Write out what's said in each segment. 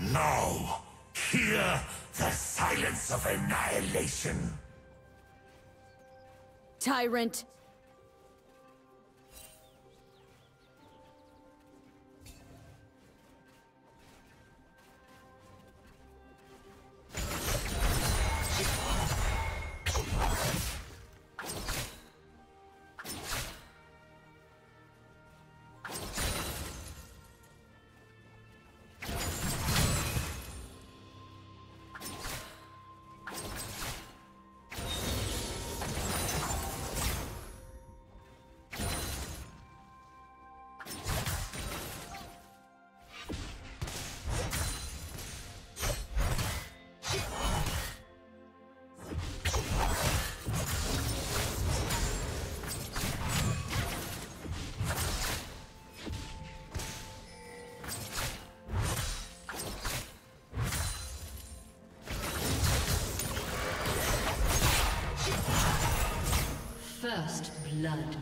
No! Hear the silence of annihilation! Tyrant! Blood.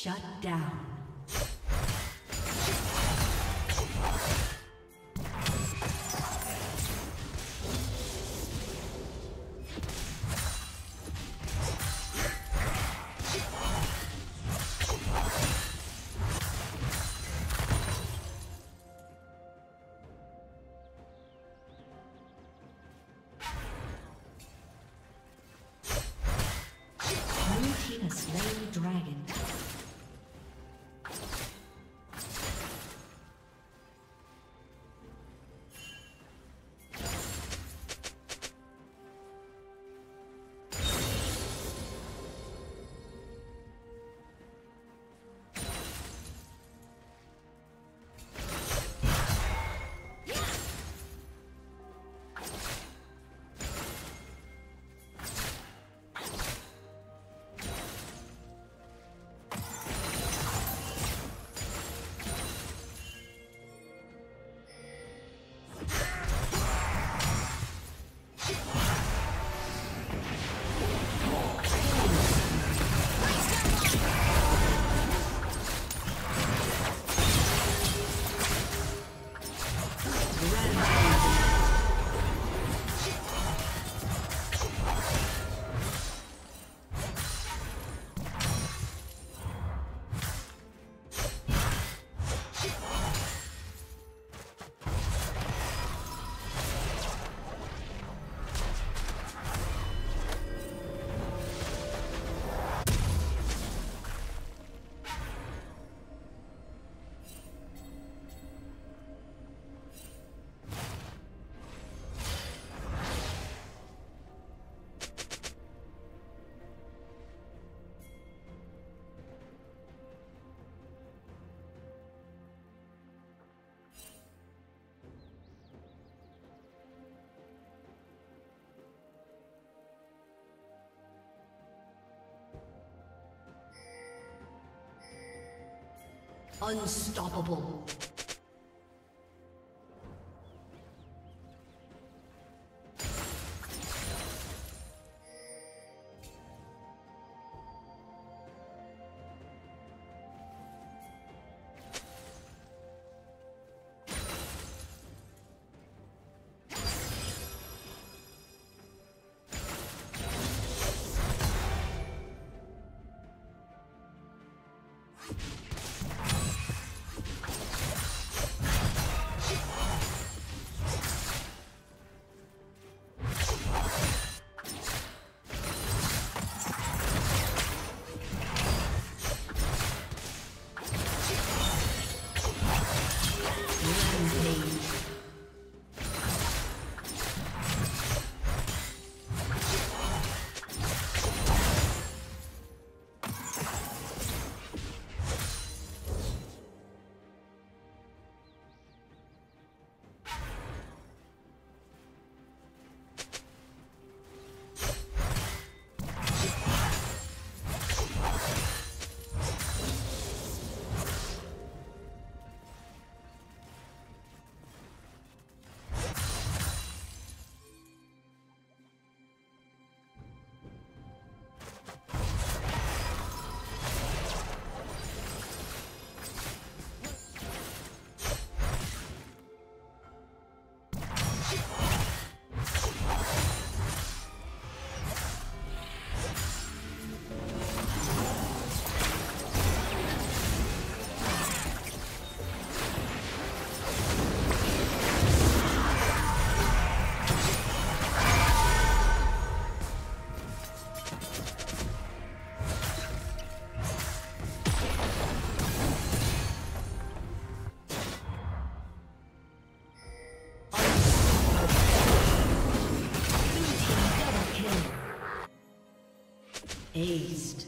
Shut down. Unstoppable. Aced.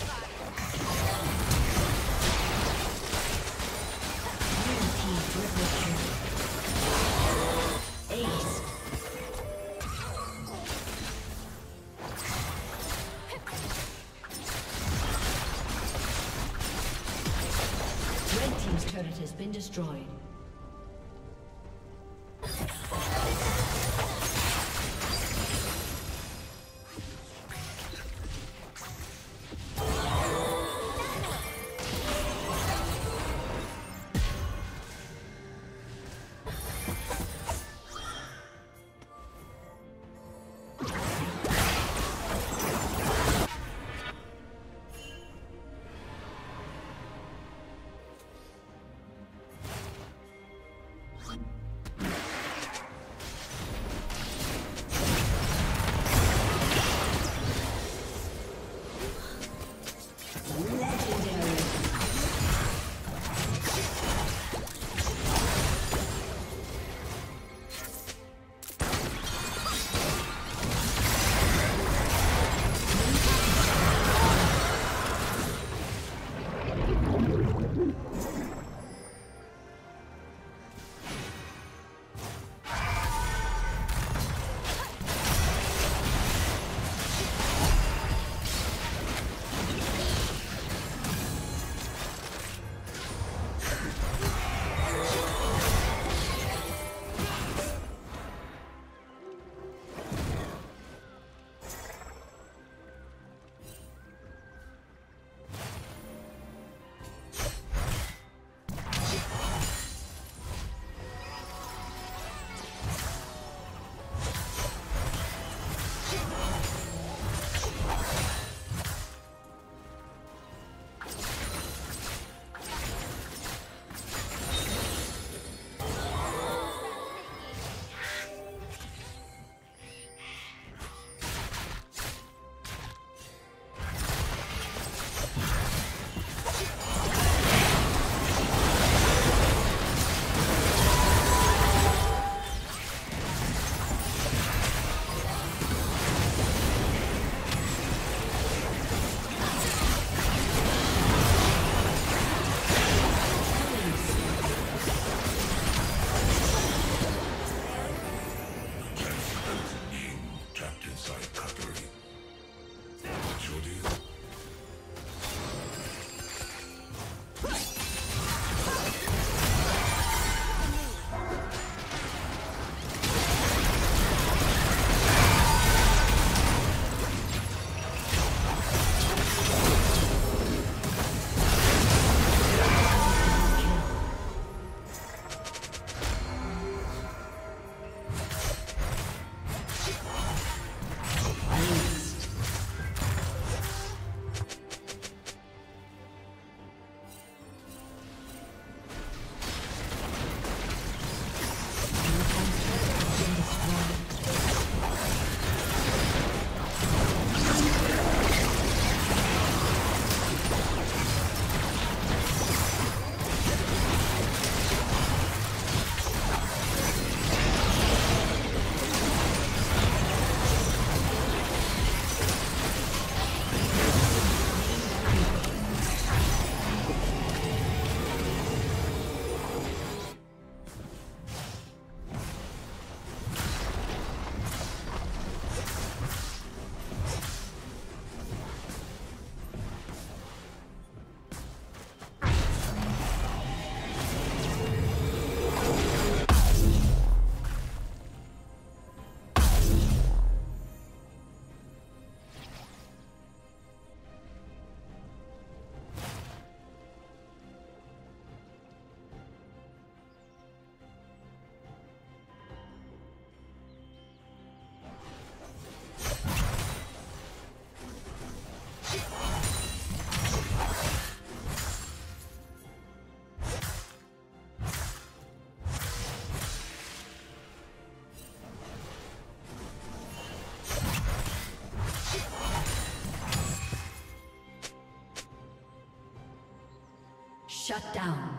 Shut down.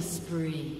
Spree.